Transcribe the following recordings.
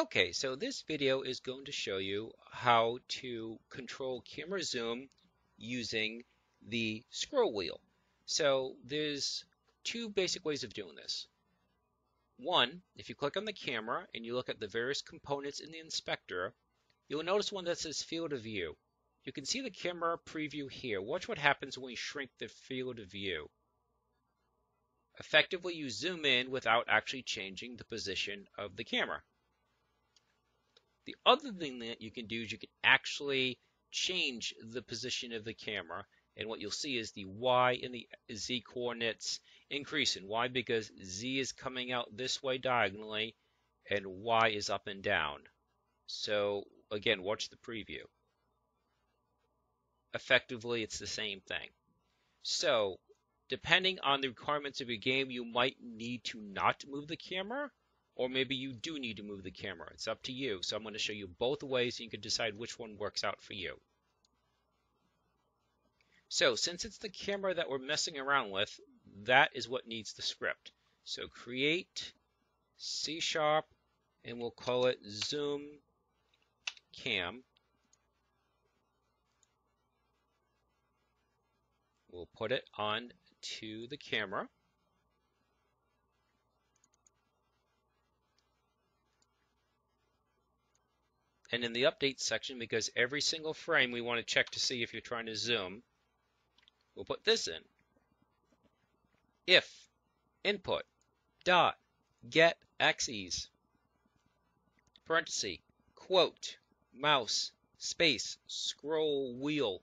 Okay, so this video is going to show you how to control camera zoom using the scroll wheel. So there's two basic ways of doing this. One, if you click on the camera and you look at the various components in the inspector, you'll notice one that says field of view. You can see the camera preview here. Watch what happens when we shrink the field of view. Effectively, you zoom in without actually changing the position of the camera. The other thing that you can do is you can actually change the position of the camera and what you'll see is the y and the z coordinates increasing. Why? Because z is coming out this way diagonally and y is up and down. So again, watch the preview. Effectively, it's the same thing. So depending on the requirements of your game, you might need to not move the camera or maybe you do need to move the camera. It's up to you. So I'm going to show you both ways and you can decide which one works out for you. So since it's the camera that we're messing around with, that is what needs the script. So create C sharp and we'll call it zoom cam. We'll put it on to the camera. And in the update section, because every single frame we want to check to see if you're trying to zoom, we'll put this in. If input dot get axis parenthesis quote mouse space scroll wheel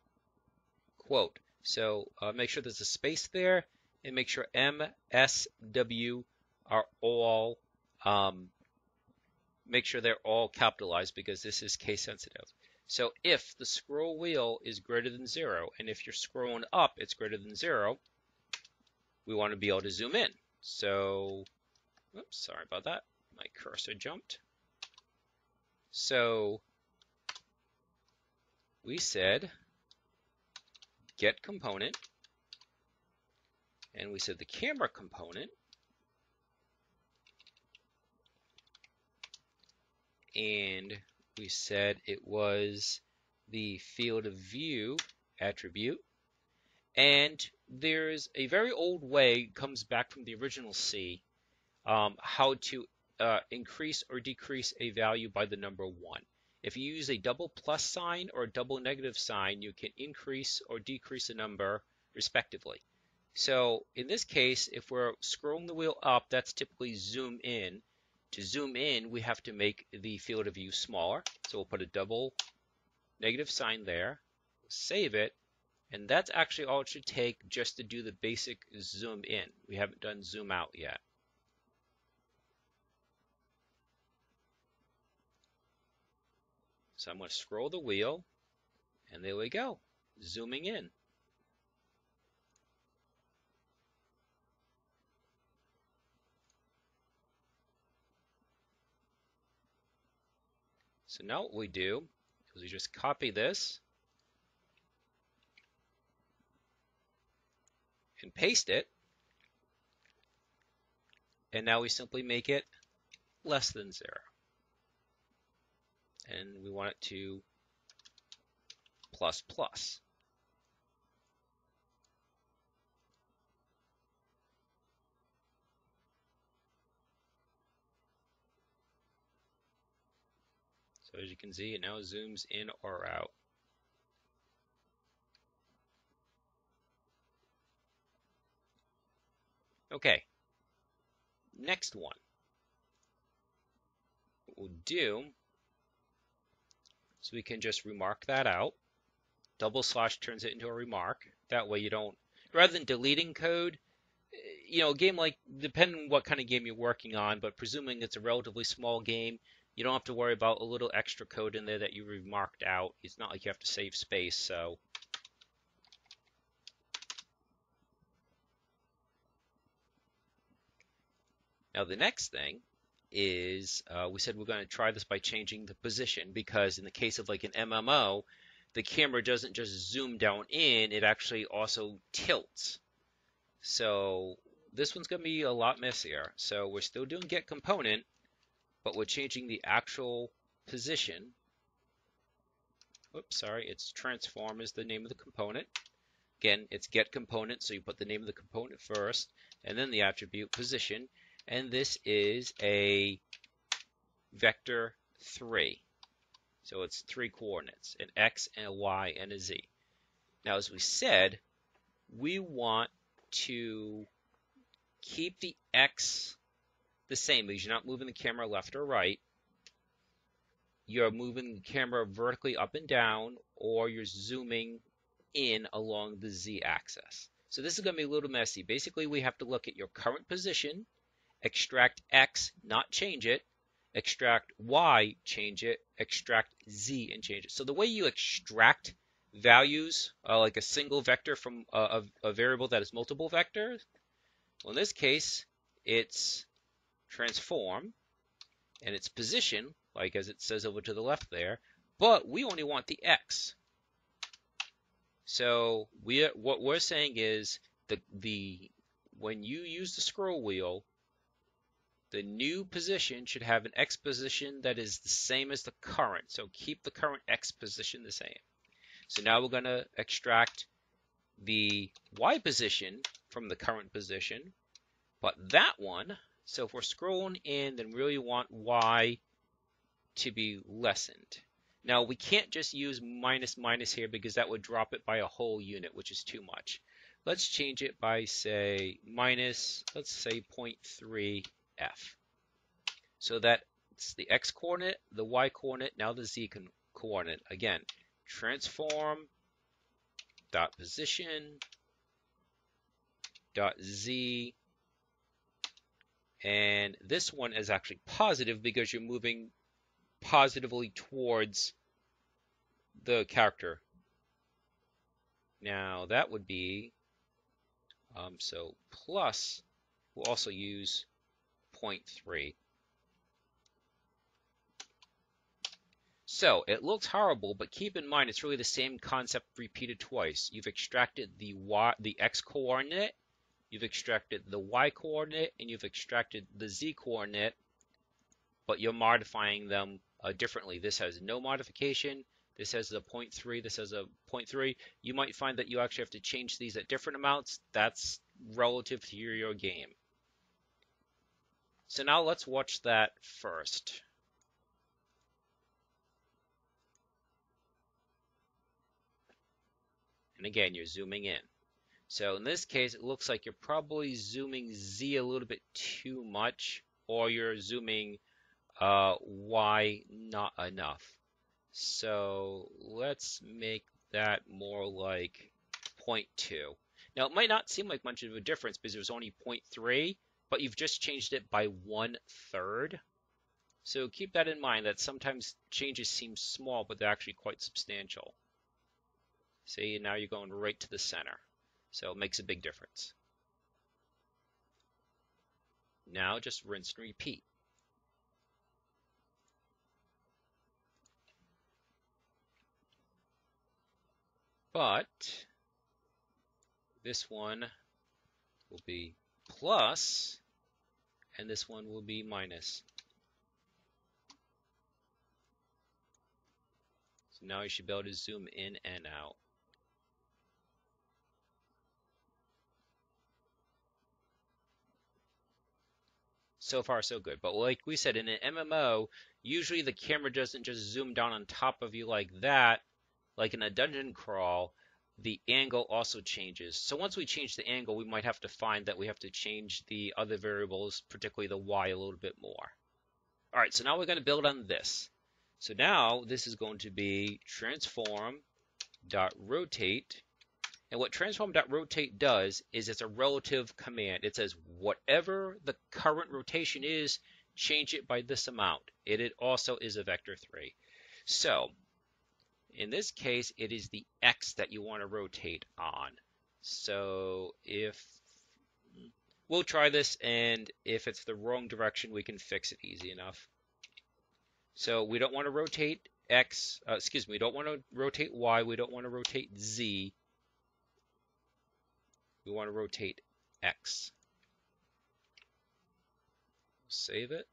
quote. So uh, make sure there's a space there and make sure M, S, W are all um, make sure they're all capitalized because this is case sensitive. So if the scroll wheel is greater than zero, and if you're scrolling up, it's greater than zero, we want to be able to zoom in. So, oops, sorry about that. My cursor jumped. So we said get component, and we said the camera component and we said it was the field of view attribute. And there's a very old way, comes back from the original C, um, how to uh, increase or decrease a value by the number 1. If you use a double plus sign or a double negative sign, you can increase or decrease a number respectively. So in this case, if we're scrolling the wheel up, that's typically zoom in. To zoom in, we have to make the field of view smaller. So we'll put a double negative sign there, save it, and that's actually all it should take just to do the basic zoom in. We haven't done zoom out yet. So I'm going to scroll the wheel, and there we go, zooming in. So now what we do is we just copy this and paste it. And now we simply make it less than zero. And we want it to plus plus. So as you can see, it now zooms in or out. Okay, next one. What we'll do so we can just remark that out. Double slash turns it into a remark. That way you don't, rather than deleting code, you know, a game like, depending on what kind of game you're working on, but presuming it's a relatively small game, you don't have to worry about a little extra code in there that you remarked out. It's not like you have to save space, so Now the next thing is uh, we said we're going to try this by changing the position because in the case of like an MMO, the camera doesn't just zoom down in, it actually also tilts. So this one's going to be a lot messier. So we're still doing get component, but we're changing the actual position. Oops, sorry, it's transform is the name of the component. Again, it's get component, so you put the name of the component first, and then the attribute position, and this is a vector 3. So it's three coordinates, an x and a y and a z. Now, as we said, we want to keep the x the same because you're not moving the camera left or right. You're moving the camera vertically up and down, or you're zooming in along the z-axis. So this is going to be a little messy. Basically, we have to look at your current position, extract x, not change it, extract y, change it, extract z, and change it. So the way you extract values, uh, like a single vector from a, a, a variable that is multiple vectors, well, in this case, it's transform, and its position, like as it says over to the left there, but we only want the x. So we what we're saying is the the when you use the scroll wheel, the new position should have an x position that is the same as the current. So keep the current x position the same. So now we're going to extract the y position from the current position, but that one, so if we're scrolling in, then we really want y to be lessened. Now we can't just use minus minus here because that would drop it by a whole unit, which is too much. Let's change it by say minus, let's say 0.3 f. So that's the x coordinate, the y coordinate, now the z coordinate. Again, transform dot position dot z and this one is actually positive because you're moving positively towards the character. Now that would be um, so plus we'll also use 0.3. So it looks horrible, but keep in mind it's really the same concept repeated twice. You've extracted the y, the x coordinate, you've extracted the y coordinate, and you've extracted the z coordinate, but you're modifying them uh, differently. This has no modification. This has a 0.3. This has a 0.3. You might find that you actually have to change these at different amounts. That's relative to your game. So now let's watch that first. And again, you're zooming in. So in this case, it looks like you're probably zooming Z a little bit too much, or you're zooming uh, Y not enough. So let's make that more like 0.2. Now, it might not seem like much of a difference because there's only 0.3, but you've just changed it by one third. So keep that in mind that sometimes changes seem small, but they're actually quite substantial. See, now you're going right to the center. So it makes a big difference. Now just rinse and repeat. But this one will be plus, and this one will be minus. So now you should be able to zoom in and out. So far so good. But like we said, in an MMO, usually the camera doesn't just zoom down on top of you like that. Like in a dungeon crawl, the angle also changes. So once we change the angle, we might have to find that we have to change the other variables, particularly the y, a little bit more. All right, so now we're going to build on this. So now this is going to be transform dot rotate and what transform.rotate does is it's a relative command. It says whatever the current rotation is, change it by this amount. It, it also is a vector 3. So in this case, it is the x that you want to rotate on. So if we'll try this, and if it's the wrong direction, we can fix it easy enough. So we don't want to rotate x, uh, excuse me, we don't want to rotate y, we don't want to rotate z, we want to rotate X. Save it.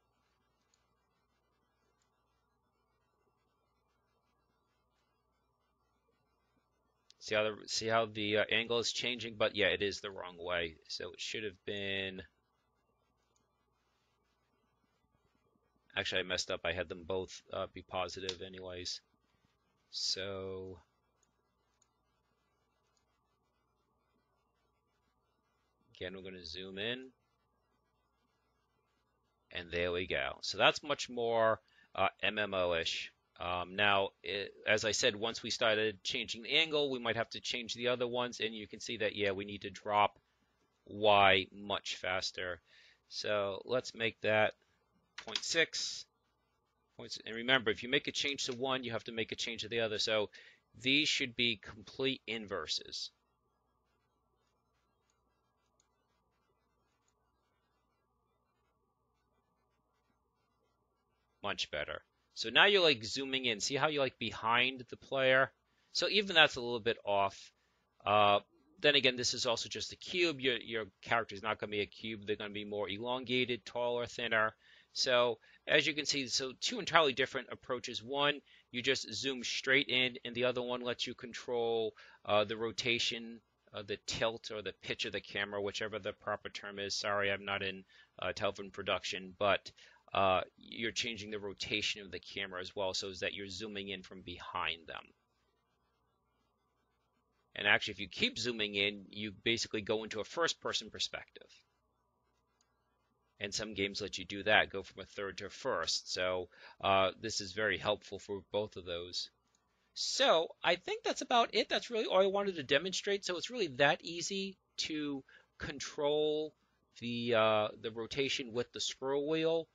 See how the, see how the uh, angle is changing, but yeah, it is the wrong way. So it should have been. Actually, I messed up. I had them both uh, be positive, anyways. So Again, we're going to zoom in. And there we go. So that's much more uh, MMO-ish. Um, now, it, as I said, once we started changing the angle, we might have to change the other ones, and you can see that, yeah, we need to drop Y much faster. So let's make that 0.6. And remember, if you make a change to one, you have to make a change to the other. So these should be complete inverses. Much better. So now you're like zooming in. See how you're like behind the player? So even that's a little bit off. Uh, then again, this is also just a cube. Your, your character is not going to be a cube. They're going to be more elongated, taller, thinner. So as you can see, so two entirely different approaches. One, you just zoom straight in, and the other one lets you control uh, the rotation, uh, the tilt, or the pitch of the camera, whichever the proper term is. Sorry, I'm not in uh, television production, but uh, you're changing the rotation of the camera as well so that you're zooming in from behind them. And actually, if you keep zooming in, you basically go into a first person perspective. And some games let you do that, go from a third to a first. So uh, this is very helpful for both of those. So I think that's about it. That's really all I wanted to demonstrate. So it's really that easy to control the uh, the rotation with the scroll wheel.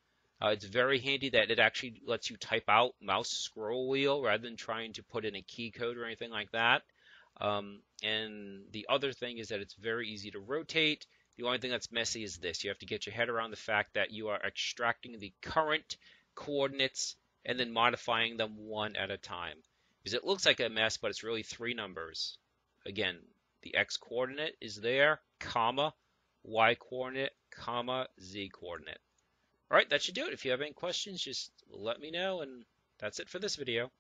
Uh, it's very handy that it actually lets you type out mouse scroll wheel rather than trying to put in a key code or anything like that. Um, and the other thing is that it's very easy to rotate. The only thing that's messy is this. You have to get your head around the fact that you are extracting the current coordinates and then modifying them one at a time. Because it looks like a mess, but it's really three numbers. Again, the x coordinate is there, comma, y coordinate, comma, z coordinate. All right, that should do it. If you have any questions, just let me know, and that's it for this video.